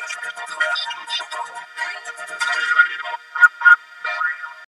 Thank you.